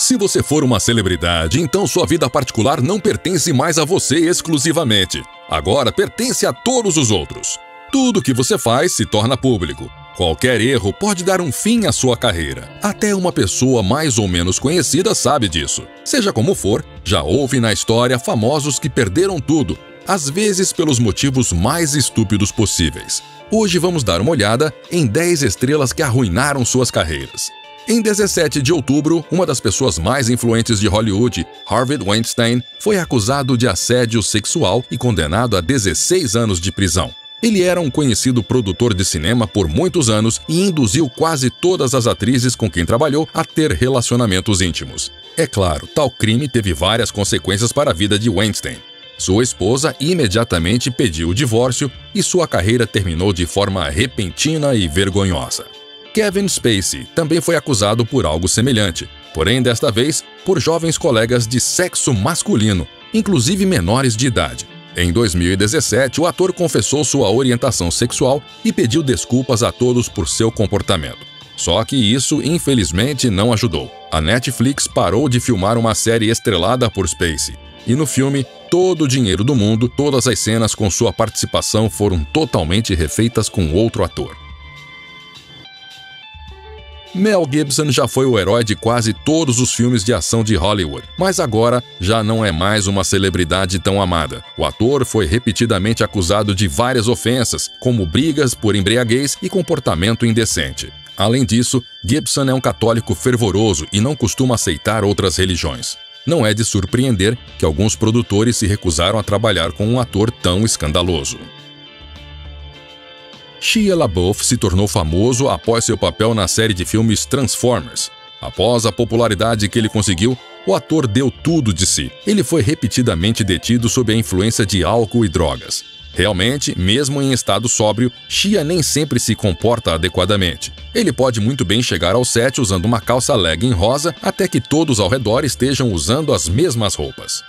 Se você for uma celebridade, então sua vida particular não pertence mais a você exclusivamente. Agora pertence a todos os outros. Tudo que você faz se torna público. Qualquer erro pode dar um fim à sua carreira. Até uma pessoa mais ou menos conhecida sabe disso. Seja como for, já houve na história famosos que perderam tudo, às vezes pelos motivos mais estúpidos possíveis. Hoje vamos dar uma olhada em 10 estrelas que arruinaram suas carreiras. Em 17 de outubro, uma das pessoas mais influentes de Hollywood, Harvey Weinstein, foi acusado de assédio sexual e condenado a 16 anos de prisão. Ele era um conhecido produtor de cinema por muitos anos e induziu quase todas as atrizes com quem trabalhou a ter relacionamentos íntimos. É claro, tal crime teve várias consequências para a vida de Weinstein. Sua esposa imediatamente pediu o divórcio e sua carreira terminou de forma repentina e vergonhosa. Kevin Spacey também foi acusado por algo semelhante, porém desta vez por jovens colegas de sexo masculino, inclusive menores de idade. Em 2017, o ator confessou sua orientação sexual e pediu desculpas a todos por seu comportamento. Só que isso, infelizmente, não ajudou. A Netflix parou de filmar uma série estrelada por Spacey. E no filme, todo o dinheiro do mundo, todas as cenas com sua participação foram totalmente refeitas com outro ator. Mel Gibson já foi o herói de quase todos os filmes de ação de Hollywood, mas agora já não é mais uma celebridade tão amada. O ator foi repetidamente acusado de várias ofensas, como brigas por embriaguez e comportamento indecente. Além disso, Gibson é um católico fervoroso e não costuma aceitar outras religiões. Não é de surpreender que alguns produtores se recusaram a trabalhar com um ator tão escandaloso. Shia LaBeouf se tornou famoso após seu papel na série de filmes Transformers. Após a popularidade que ele conseguiu, o ator deu tudo de si. Ele foi repetidamente detido sob a influência de álcool e drogas. Realmente, mesmo em estado sóbrio, Shia nem sempre se comporta adequadamente. Ele pode muito bem chegar ao set usando uma calça legging rosa até que todos ao redor estejam usando as mesmas roupas.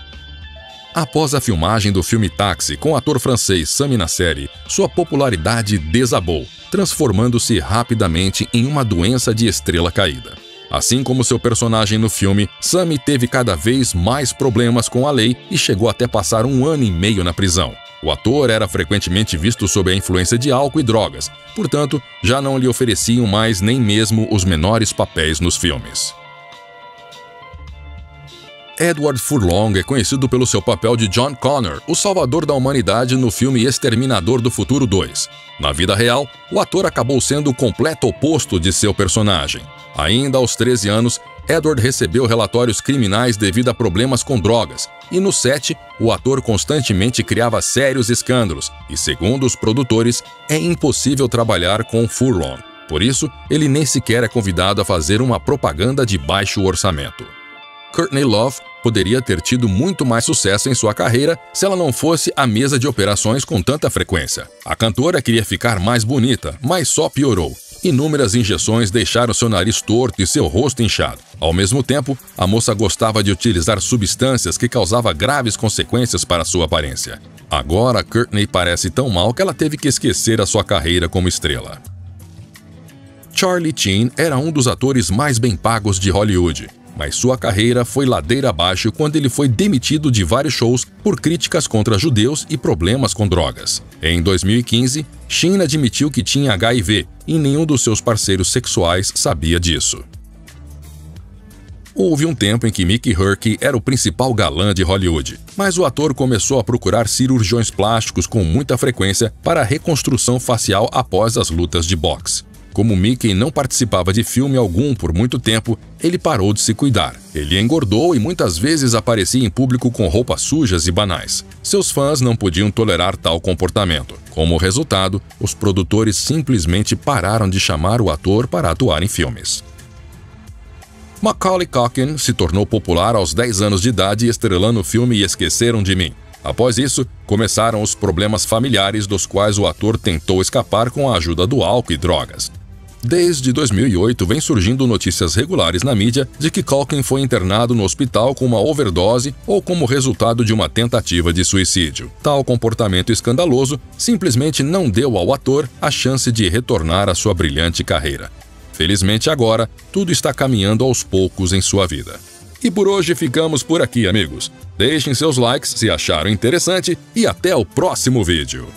Após a filmagem do filme Táxi com o ator francês Sami Nasseri, sua popularidade desabou, transformando-se rapidamente em uma doença de estrela caída. Assim como seu personagem no filme, Sami teve cada vez mais problemas com a lei e chegou até passar um ano e meio na prisão. O ator era frequentemente visto sob a influência de álcool e drogas, portanto, já não lhe ofereciam mais nem mesmo os menores papéis nos filmes. Edward Furlong é conhecido pelo seu papel de John Connor, o salvador da humanidade no filme Exterminador do Futuro 2. Na vida real, o ator acabou sendo o completo oposto de seu personagem. Ainda aos 13 anos, Edward recebeu relatórios criminais devido a problemas com drogas, e no set, o ator constantemente criava sérios escândalos, e segundo os produtores, é impossível trabalhar com Furlong. Por isso, ele nem sequer é convidado a fazer uma propaganda de baixo orçamento. Courtney Love poderia ter tido muito mais sucesso em sua carreira se ela não fosse à mesa de operações com tanta frequência. A cantora queria ficar mais bonita, mas só piorou. Inúmeras injeções deixaram seu nariz torto e seu rosto inchado. Ao mesmo tempo, a moça gostava de utilizar substâncias que causavam graves consequências para sua aparência. Agora, Courtney parece tão mal que ela teve que esquecer a sua carreira como estrela. Charlie Sheen era um dos atores mais bem pagos de Hollywood mas sua carreira foi ladeira abaixo quando ele foi demitido de vários shows por críticas contra judeus e problemas com drogas. Em 2015, Sheen admitiu que tinha HIV e nenhum dos seus parceiros sexuais sabia disso. Houve um tempo em que Mickey Herc era o principal galã de Hollywood, mas o ator começou a procurar cirurgiões plásticos com muita frequência para reconstrução facial após as lutas de boxe. Como Mickey não participava de filme algum por muito tempo, ele parou de se cuidar. Ele engordou e muitas vezes aparecia em público com roupas sujas e banais. Seus fãs não podiam tolerar tal comportamento. Como resultado, os produtores simplesmente pararam de chamar o ator para atuar em filmes. Macaulay Culkin se tornou popular aos 10 anos de idade estrelando o filme Esqueceram de Mim. Após isso, começaram os problemas familiares dos quais o ator tentou escapar com a ajuda do álcool e drogas. Desde 2008, vem surgindo notícias regulares na mídia de que Culkin foi internado no hospital com uma overdose ou como resultado de uma tentativa de suicídio. Tal comportamento escandaloso simplesmente não deu ao ator a chance de retornar à sua brilhante carreira. Felizmente agora, tudo está caminhando aos poucos em sua vida. E por hoje ficamos por aqui, amigos. Deixem seus likes se acharam interessante e até o próximo vídeo.